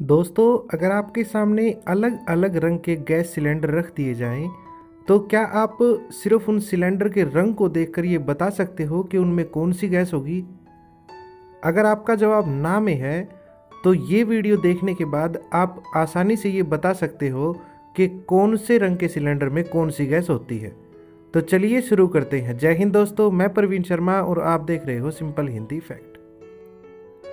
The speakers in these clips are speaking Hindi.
दोस्तों, अगर आपके सामने अलग अलग रंग के गैस सिलेंडर रख दिए जाएँ तो क्या आप सिर्फ़ उन सिलेंडर के रंग को देखकर ये बता सकते हो कि उनमें कौन सी गैस होगी? अगर आपका जवाब ना में है तो ये वीडियो देखने के बाद आप आसानी से ये बता सकते हो कि कौन से रंग के सिलेंडर में कौन सी गैस होती है। तो चलिए शुरू करते हैं। जय हिंद दोस्तों, मैं प्रवीण शर्मा और आप देख रहे हो सिंपल हिंदी फैक्ट।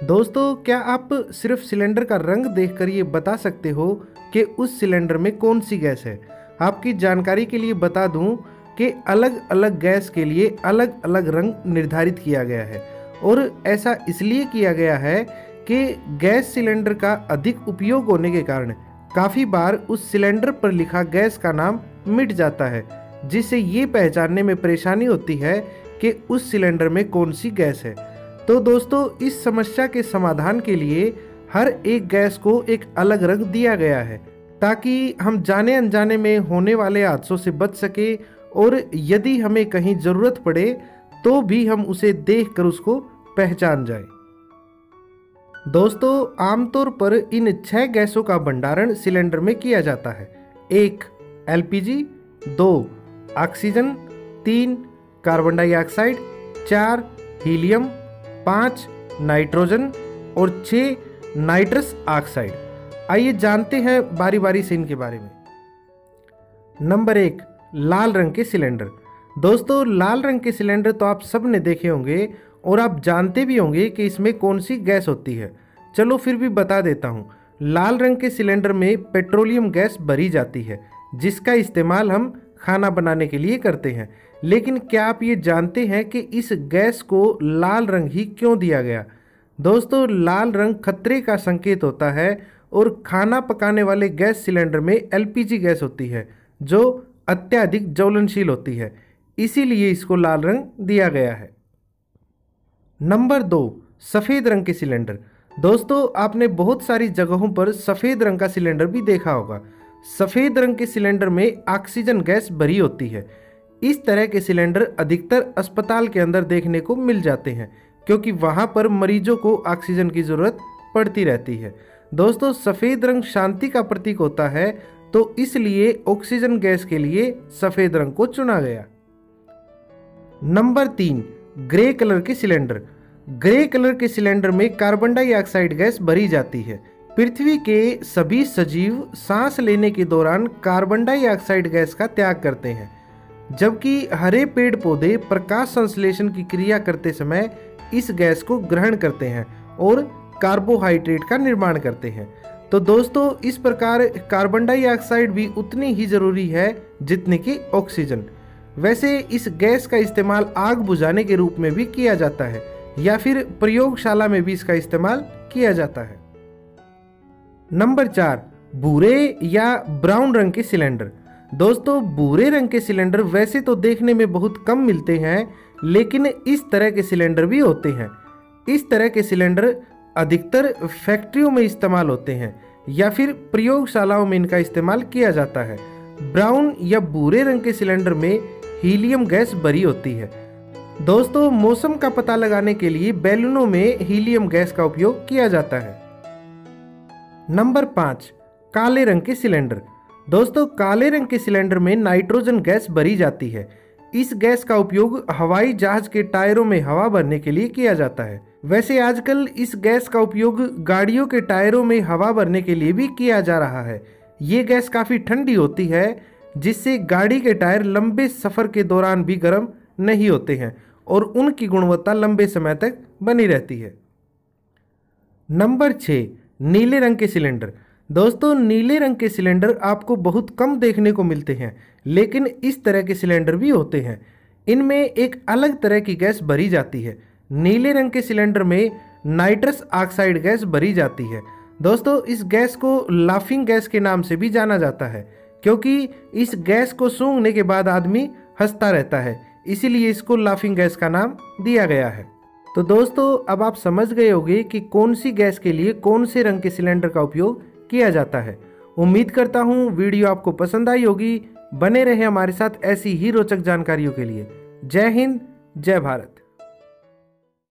दोस्तों, क्या आप सिर्फ़ सिलेंडर का रंग देखकर ये बता सकते हो कि उस सिलेंडर में कौन सी गैस है? आपकी जानकारी के लिए बता दूँ कि अलग अलग गैस के लिए अलग अलग रंग निर्धारित किया गया है और ऐसा इसलिए किया गया है कि गैस सिलेंडर का अधिक उपयोग होने के कारण काफ़ी बार उस सिलेंडर पर लिखा गैस का नाम मिट जाता है, जिससे ये पहचानने में परेशानी होती है कि उस सिलेंडर में कौन सी गैस है। तो दोस्तों इस समस्या के समाधान के लिए हर एक गैस को एक अलग रंग दिया गया है ताकि हम जाने अनजाने में होने वाले हादसों से बच सके और यदि हमें कहीं ज़रूरत पड़े तो भी हम उसे देख कर उसको पहचान जाए। दोस्तों आमतौर पर इन छह गैसों का भंडारण सिलेंडर में किया जाता है। एक एलपीजी, दो ऑक्सीजन तीन कार्बन डाइऑक्साइड चार हीलियम पाँच नाइट्रोजन और छः नाइट्रस ऑक्साइड। आइए जानते हैं बारी बारी से इनके बारे में। नंबर एक, लाल रंग के सिलेंडर। दोस्तों, लाल रंग के सिलेंडर तो आप सबने देखे होंगे और आप जानते भी होंगे कि इसमें कौन सी गैस होती है। चलो फिर भी बता देता हूँ, लाल रंग के सिलेंडर में पेट्रोलियम गैस भरी जाती है, जिसका इस्तेमाल हम खाना बनाने के लिए करते हैं। लेकिन क्या आप ये जानते हैं कि इस गैस को लाल रंग ही क्यों दिया गया? दोस्तों, लाल रंग खतरे का संकेत होता है और खाना पकाने वाले गैस सिलेंडर में एलपीजी गैस होती है, जो अत्यधिक ज्वलनशील होती है। इसीलिए इसको लाल रंग दिया गया है। नंबर दो, सफ़ेद रंग के सिलेंडर। दोस्तों, आपने बहुत सारी जगहों पर सफ़ेद रंग का सिलेंडर भी देखा होगा। सफ़ेद रंग के सिलेंडर में ऑक्सीजन गैस भरी होती है। इस तरह के सिलेंडर अधिकतर अस्पताल के अंदर देखने को मिल जाते हैं, क्योंकि वहाँ पर मरीजों को ऑक्सीजन की ज़रूरत पड़ती रहती है। दोस्तों, सफ़ेद रंग शांति का प्रतीक होता है तो इसलिए ऑक्सीजन गैस के लिए सफ़ेद रंग को चुना गया। नंबर तीन, ग्रे कलर के सिलेंडर। ग्रे कलर के सिलेंडर में कार्बन डाइऑक्साइड गैस भरी जाती है। पृथ्वी के सभी सजीव सांस लेने के दौरान कार्बन डाइऑक्साइड गैस का त्याग करते हैं, जबकि हरे पेड़ पौधे प्रकाश संश्लेषण की क्रिया करते समय इस गैस को ग्रहण करते हैं और कार्बोहाइड्रेट का निर्माण करते हैं। तो दोस्तों, इस प्रकार कार्बन डाइऑक्साइड भी उतनी ही ज़रूरी है जितनी कि ऑक्सीजन। वैसे इस गैस का इस्तेमाल आग बुझाने के रूप में भी किया जाता है, या फिर प्रयोगशाला में भी इसका इस्तेमाल किया जाता है। नंबर चार, भूरे या ब्राउन रंग के सिलेंडर। दोस्तों, भूरे रंग के सिलेंडर वैसे तो देखने में बहुत कम मिलते हैं, लेकिन इस तरह के सिलेंडर भी होते हैं। इस तरह के सिलेंडर अधिकतर फैक्ट्रियों में इस्तेमाल होते हैं, या फिर प्रयोगशालाओं में इनका इस्तेमाल किया जाता है। ब्राउन या भूरे रंग के सिलेंडर में हीलियम गैस भरी होती है। दोस्तों, मौसम का पता लगाने के लिए बैलूनों में हीलियम गैस का उपयोग किया जाता है। नंबर पाँच, काले रंग के सिलेंडर। दोस्तों, काले रंग के सिलेंडर में नाइट्रोजन गैस भरी जाती है। इस गैस का उपयोग हवाई जहाज़ के टायरों में हवा भरने के लिए किया जाता है। वैसे आजकल इस गैस का उपयोग गाड़ियों के टायरों में हवा भरने के लिए भी किया जा रहा है। ये गैस काफ़ी ठंडी होती है, जिससे गाड़ी के टायर लंबे सफ़र के दौरान भी गर्म नहीं होते हैं और उनकी गुणवत्ता लंबे समय तक बनी रहती है। नंबर छः नीले रंग के सिलेंडर। दोस्तों, नीले रंग के सिलेंडर आपको बहुत कम देखने को मिलते हैं, लेकिन इस तरह के सिलेंडर भी होते हैं। इनमें एक अलग तरह की गैस भरी जाती है। नीले रंग के सिलेंडर में नाइट्रस ऑक्साइड गैस भरी जाती है। दोस्तों, इस गैस को लाफिंग गैस के नाम से भी जाना जाता है, क्योंकि इस गैस को सूंघने के बाद आदमी हंसता रहता है। इसीलिए इसको लाफिंग गैस का नाम दिया गया है। तो दोस्तों, अब आप समझ गए होंगे कि कौन सी गैस के लिए कौन से रंग के सिलेंडर का उपयोग किया जाता है। उम्मीद करता हूँ, वीडियो आपको पसंद आई होगी। बने रहे हमारे साथ ऐसी ही रोचक जानकारियों के लिए। जय हिंद, जय भारत।